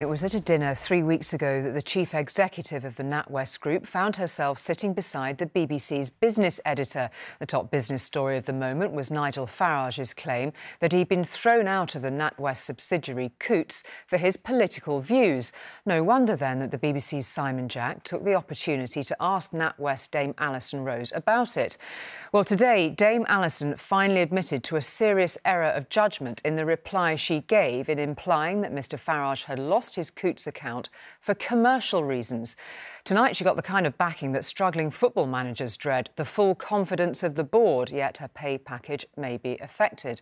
It was at a dinner three weeks ago that the chief executive of the NatWest Group found herself sitting beside the BBC's business editor. The top business story of the moment was Nigel Farage's claim that he'd been thrown out of the NatWest subsidiary Coutts for his political views. No wonder then that the BBC's Simon Jack took the opportunity to ask NatWest Dame Alison Rose about it. Well, today, Dame Alison finally admitted to a serious error of judgment in the reply she gave in implying that Mr Farage had lost lost his Coutts account for commercial reasons. Tonight, she got the kind of backing that struggling football managers dread the full confidence of the board, yet her pay package may be affected.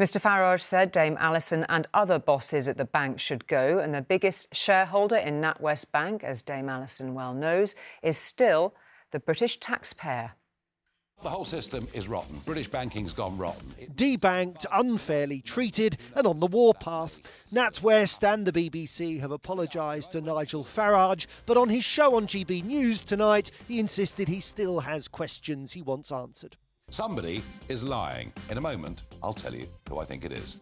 Mr Farage said Dame Alison and other bosses at the bank should go, and the biggest shareholder in NatWest Bank, as Dame Alison well knows, is still the British taxpayer. The whole system is rotten. British banking's gone rotten. Debanked, unfairly treated, and on the warpath. NatWest and the BBC have apologised to Nigel Farage, but on his show on GB News tonight, he insisted he still has questions he wants answered. Somebody is lying. In a moment, I'll tell you who I think it is.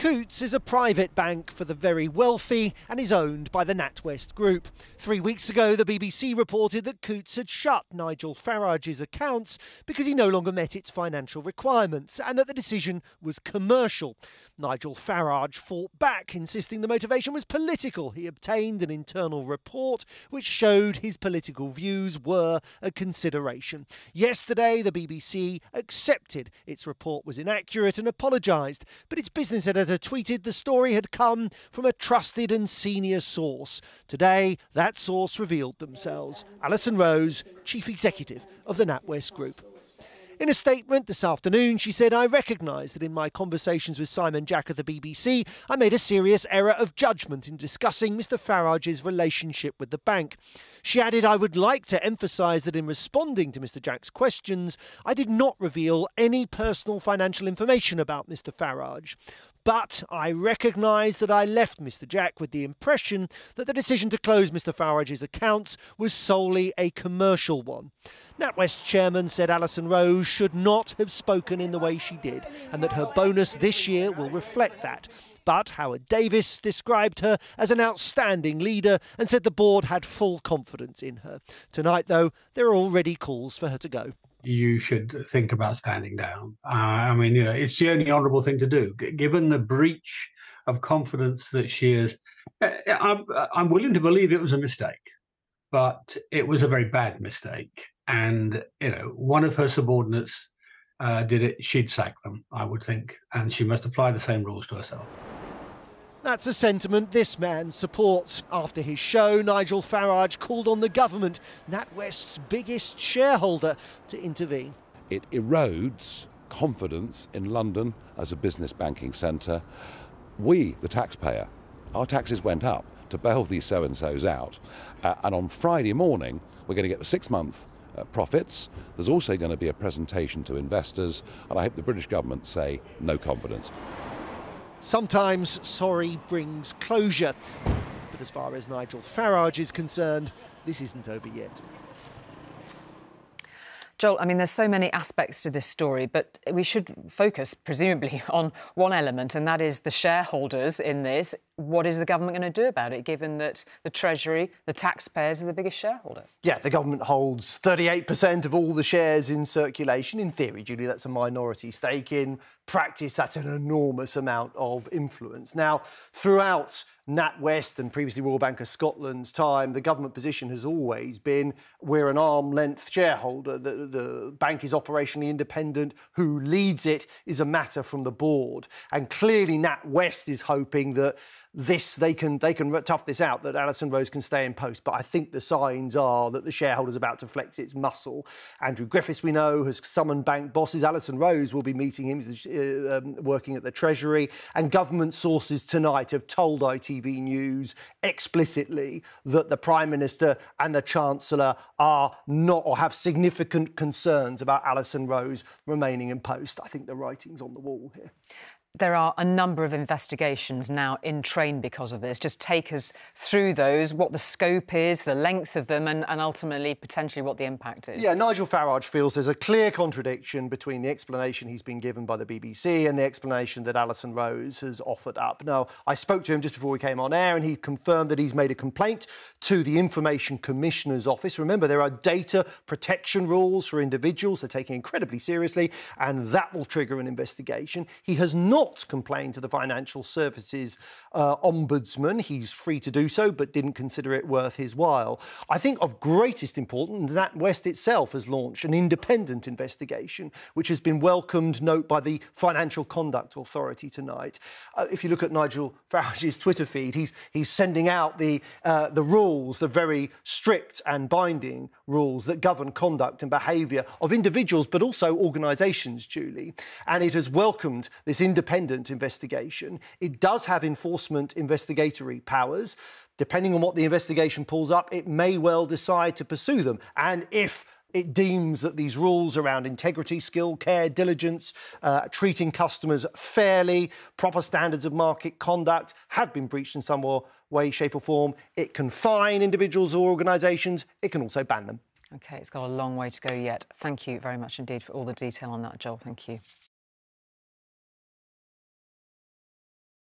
Coutts is a private bank for the very wealthy and is owned by the NatWest Group. Three weeks ago, the BBC reported that Coutts had shut Nigel Farage's accounts because he no longer met its financial requirements and that the decision was commercial. Nigel Farage fought back, insisting the motivation was political. He obtained an internal report which showed his political views were a consideration. Yesterday, the BBC accepted its report was inaccurate and apologised, but its business editor tweeted the story had come from a trusted and senior source. Today, that source revealed themselves. Alison Rose, Chief Executive of the NatWest Group. In a statement this afternoon, she said, I recognise that in my conversations with Simon Jack of the BBC, I made a serious error of judgment in discussing Mr Farage's relationship with the bank. She added, I would like to emphasise that in responding to Mr Jack's questions, I did not reveal any personal financial information about Mr Farage. But I recognise that I left Mr. Jack with the impression that the decision to close Mr. Farage's accounts was solely a commercial one. NatWest chairman said Alison Rose should not have spoken in the way she did, and that her bonus this year will reflect that. But Howard Davies described her as an outstanding leader and said the board had full confidence in her. Tonight, though, there are already calls for her to go you should think about standing down. Uh, I mean, you know, it's the only honourable thing to do, given the breach of confidence that she is. Uh, I'm, I'm willing to believe it was a mistake, but it was a very bad mistake. And you know, one of her subordinates uh, did it. She'd sack them, I would think, and she must apply the same rules to herself. That's a sentiment this man supports. After his show, Nigel Farage called on the government, NatWest's biggest shareholder, to intervene. It erodes confidence in London as a business banking centre. We, the taxpayer, our taxes went up to bail these so and so's out. Uh, and on Friday morning, we're going to get the six month uh, profits. There's also going to be a presentation to investors, and I hope the British government say no confidence. Sometimes sorry brings closure. But as far as Nigel Farage is concerned, this isn't over yet. Joel, I mean, there's so many aspects to this story, but we should focus, presumably, on one element, and that is the shareholders in this. What is the government going to do about it, given that the Treasury, the taxpayers, are the biggest shareholder? Yeah, the government holds 38% of all the shares in circulation. In theory, Julie, that's a minority stake. In practice, that's an enormous amount of influence. Now, throughout NatWest and previously Royal Bank of Scotland's time, the government position has always been we're an arm length shareholder. The, the bank is operationally independent. Who leads it is a matter from the board. And clearly, NatWest is hoping that this they can they can tough this out that Alison Rose can stay in post. But I think the signs are that the shareholders about to flex its muscle. Andrew Griffiths, we know, has summoned bank bosses. Alison Rose will be meeting him, uh, um, working at the Treasury, and government sources tonight have told ITV News explicitly that the Prime Minister and the Chancellor are not or have significant concerns about Alison Rose remaining in post. I think the writing's on the wall here. There are a number of investigations now in train because of this. Just take us through those, what the scope is, the length of them, and, and, ultimately potentially what the impact is. Yeah, Nigel Farage feels there's a clear contradiction between the explanation he's been given by the BBC and the explanation that Alison Rose has offered up. Now, I spoke to him just before we came on air, and he confirmed that he's made a complaint to the Information Commissioner's Office. Remember, there are data protection rules for individuals, they're taken incredibly seriously, and that will trigger an investigation. He has not not complain to the Financial Services uh, Ombudsman. He's free to do so, but didn't consider it worth his while. I think of greatest importance, NatWest itself has launched an independent investigation, which has been welcomed, note, by the Financial Conduct Authority tonight. Uh, if you look at Nigel Farage's Twitter feed, he's, he's sending out the, uh, the rules, the very strict and binding rules that govern conduct and behaviour of individuals, but also organisations, Julie. And it has welcomed this independent independent investigation. It does have enforcement investigatory powers. Depending on what the investigation pulls up, it may well decide to pursue them. And if it deems that these rules around integrity, skill, care, diligence, uh, treating customers fairly, proper standards of market conduct have been breached in some way, shape, or form. It can fine individuals or organisations. It can also ban them. OK, it's got a long way to go yet. Thank you very much indeed for all the detail on that, Joel. Thank you.